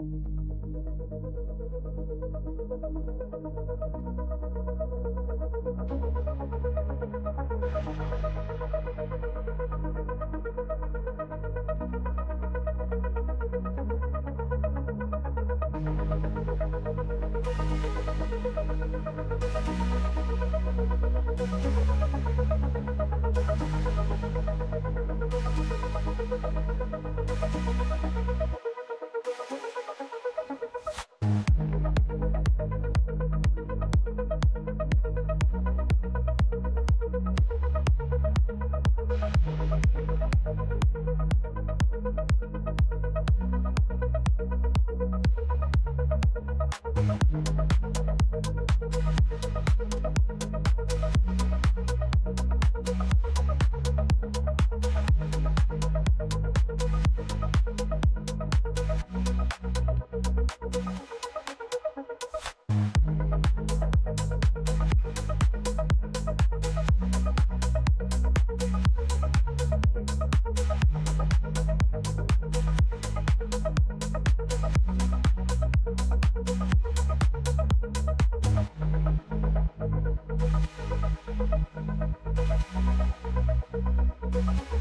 Thank Bye.